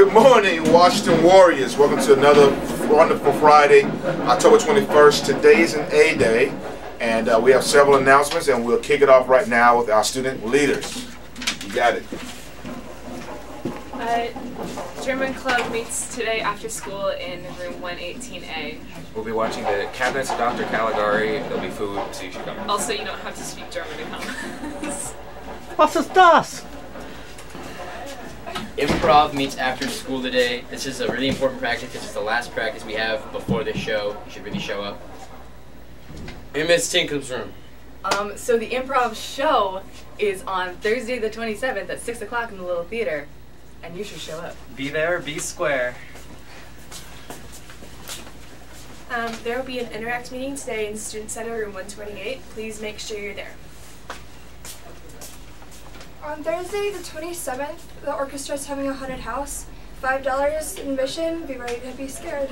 Good morning, Washington Warriors. Welcome to another wonderful Friday, October 21st. Today is an A Day, and uh, we have several announcements, and we'll kick it off right now with our student leaders. You got it. Uh, German Club meets today after school in room 118A. We'll be watching the Cabinets of Dr. Caligari. There'll be food, so you should come. Also, you don't have to speak German in class. Was ist das? Improv meets after school today. This is a really important practice because it's the last practice we have before the show. You should really show up. In Miss Tinkham's room. Um, so the improv show is on Thursday the 27th at 6 o'clock in the Little Theater, and you should show up. Be there, be square. Um, there will be an Interact meeting today in Student Center, room 128. Please make sure you're there. On Thursday, the 27th, the orchestra is having a haunted house. $5 admission. Be ready to be scared.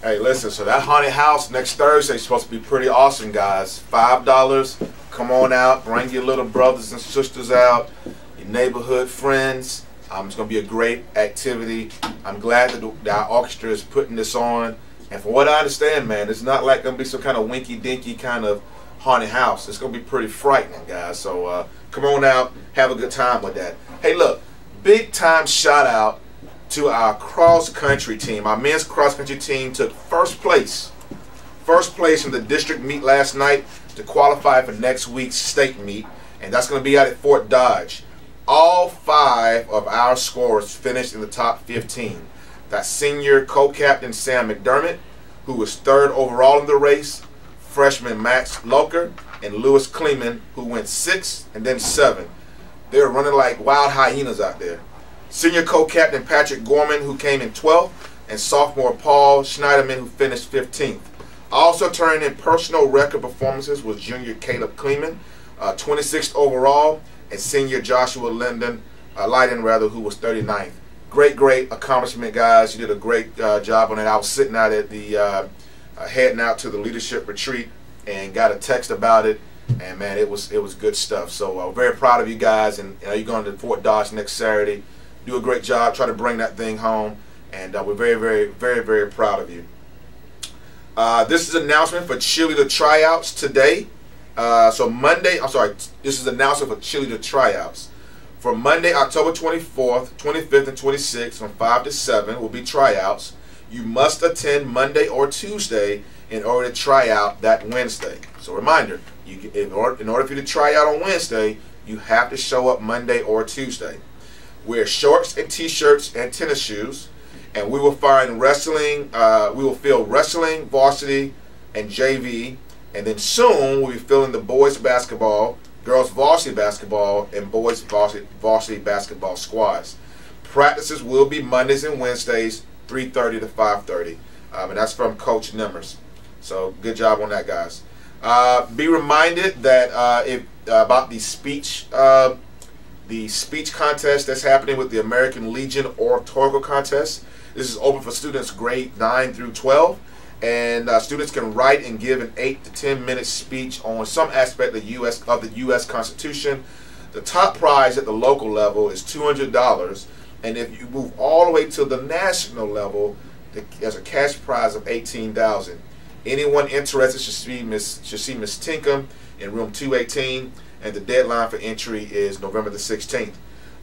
Hey, listen, so that haunted house next Thursday is supposed to be pretty awesome, guys. $5. Come on out. Bring your little brothers and sisters out, your neighborhood friends. Um, it's going to be a great activity. I'm glad that, the, that our orchestra is putting this on. And from what I understand, man, it's not like to be some kind of winky dinky kind of haunted house. It's to be pretty frightening, guys. So uh, come on out, have a good time with that. Hey, look, big time shout out to our cross country team. Our men's cross country team took first place. First place in the district meet last night to qualify for next week's state meet, and that's to be out at Fort Dodge. All five of our scorers finished in the top 15. That's senior co-captain Sam McDermott, who was third overall in the race, freshman Max Loker, and Lewis Kleeman, who went sixth and then seven. They're running like wild hyenas out there. Senior co-captain Patrick Gorman, who came in 12th, and sophomore Paul Schneiderman, who finished 15th. Also turning in personal record performances was junior Caleb Kleeman, uh, 26th overall, and senior Joshua Linden, uh, Leiden rather, who was 39th. Great, great accomplishment, guys. You did a great uh, job on it. I was sitting out at the uh, uh, heading out to the leadership retreat and got a text about it, and man, it was it was good stuff. So uh, very proud of you guys, and you know, you're going to Fort Dodge next Saturday. Do a great job. Try to bring that thing home, and uh, we're very, very, very, very proud of you. Uh, this is an announcement for cheerleader tryouts today. Uh, so Monday, I'm sorry, this is an announcement for cheerleader tryouts. For Monday, October 24th, 25th, and 26th from 5 to 7 will be tryouts. You must attend Monday or Tuesday in order to try out that Wednesday. So reminder, you, in, order, in order for you to try out on Wednesday, you have to show up Monday or Tuesday. Wear shorts and t-shirts and tennis shoes and we will find wrestling. Uh, we will fill wrestling, varsity, and JV, and then soon we'll be filling the boys basketball, girls varsity basketball, and boys varsity, varsity basketball squads. Practices will be Mondays and Wednesdays, 3:30 to 5:30, um, and that's from Coach Nimmers. So good job on that, guys. Uh, be reminded that uh, if uh, about the speech. Uh, the speech contest that's happening with the American Legion Oratorical Contest. This is open for students grade 9 through 12. And uh, students can write and give an 8 to 10 minute speech on some aspect of the U.S. of the U.S. Constitution. The top prize at the local level is $200. And if you move all the way to the national level, there's a cash prize of 18000 Anyone interested should see Miss should see Miss Tinkham in room 218 and the deadline for entry is November the 16th.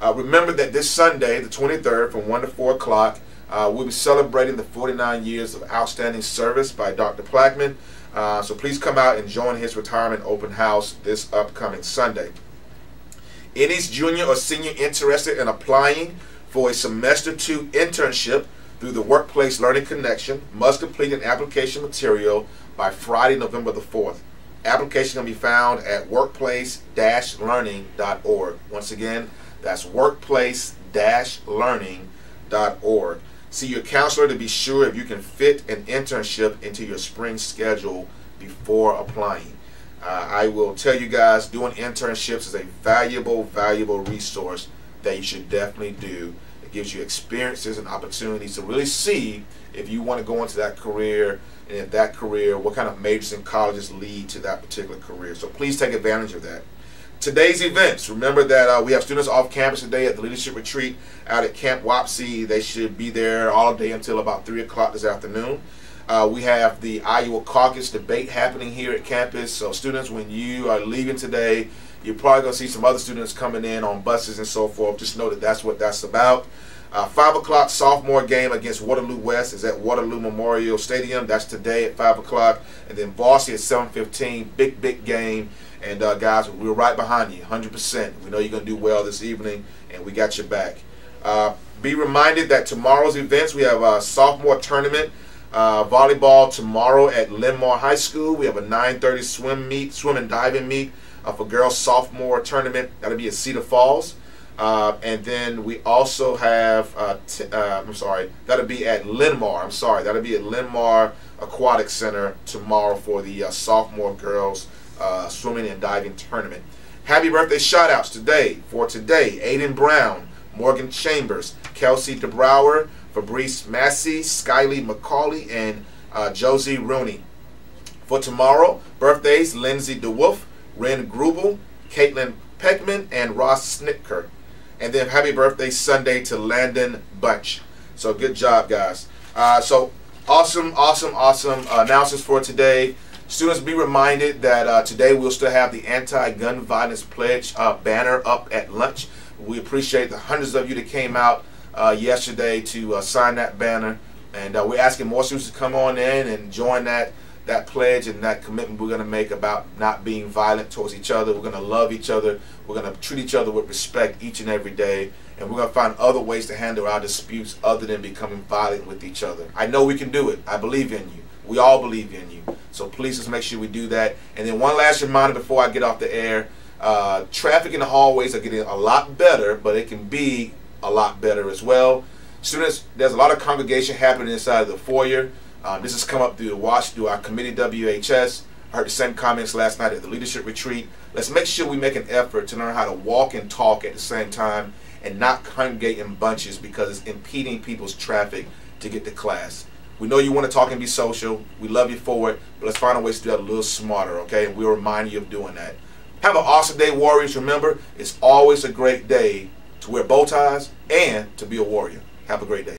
Uh, remember that this Sunday, the 23rd, from 1 to 4 o'clock, uh, we'll be celebrating the 49 years of outstanding service by Dr. Plackman. Uh, so please come out and join his retirement open house this upcoming Sunday. Any junior or senior interested in applying for a semester two internship through the Workplace Learning Connection must complete an application material by Friday, November the 4th. Application can be found at workplace-learning.org. Once again, that's workplace-learning.org. See your counselor to be sure if you can fit an internship into your spring schedule before applying. Uh, I will tell you guys, doing internships is a valuable, valuable resource that you should definitely do. It gives you experiences and opportunities to really see if you want to go into that career and if that career, what kind of majors and colleges lead to that particular career. So please take advantage of that. Today's events. Remember that uh, we have students off campus today at the leadership retreat out at Camp Wapsie. They should be there all day until about three o'clock this afternoon. Uh, we have the Iowa caucus debate happening here at campus. So students, when you are leaving today, you're probably going to see some other students coming in on buses and so forth. Just know that that's what that's about. Uh, 5 o'clock sophomore game against Waterloo West is at Waterloo Memorial Stadium. That's today at 5 o'clock. And then Varsity at 7.15. Big, big game. And uh, guys, we're right behind you, 100%. We know you're going to do well this evening, and we got your back. Uh, be reminded that tomorrow's events, we have a sophomore tournament. Uh, volleyball tomorrow at Linn-Mar High School. We have a 9:30 swim meet, swim and diving meet uh, for girls sophomore tournament. That'll be at Cedar Falls. Uh, and then we also have, uh, I'm sorry, that'll be at Linn-Mar. I'm sorry, that'll be at Linn-Mar Aquatic Center tomorrow for the sophomore girls uh, swimming and diving tournament. Happy birthday shout outs today for today Aiden Brown, Morgan Chambers, Kelsey DeBrower, Fabrice Massey, Skylee McCauley, and uh, Josie Rooney. For tomorrow, birthdays Lindsay DeWolf, Ren Grubel, Caitlin Peckman, and Ross Snitker. And then happy birthday Sunday to Landon Bunch. So good job, guys. Uh, so awesome, awesome, awesome uh, announcements for today. Students, be reminded that uh, today we'll still have the anti-gun violence pledge uh, banner up at lunch. We appreciate the hundreds of you that came out uh, yesterday to uh, sign that banner, and uh, we're asking more students to come on in and join that that pledge and that commitment we're going to make about not being violent towards each other. We're going to love each other. We're going to treat each other with respect each and every day. And we're going to find other ways to handle our disputes other than becoming violent with each other. I know we can do it. I believe in you. We all believe in you. So please just make sure we do that. And then one last reminder before I get off the air. Uh, traffic in the hallways are getting a lot better, but it can be a lot better as well. Students, there's a lot of congregation happening inside of the foyer. Um, this has come up through the watch through our committee WHS. I heard the same comments last night at the leadership retreat. Let's make sure we make an effort to learn how to walk and talk at the same time and not congregate in bunches because it's impeding people's traffic to get to class. We know you want to talk and be social. We love you for it, but let's find a way to do that a little smarter, okay? And we'll remind you of doing that. Have an awesome day, Warriors. Remember, it's always a great day to wear bow ties and to be a warrior. Have a great day.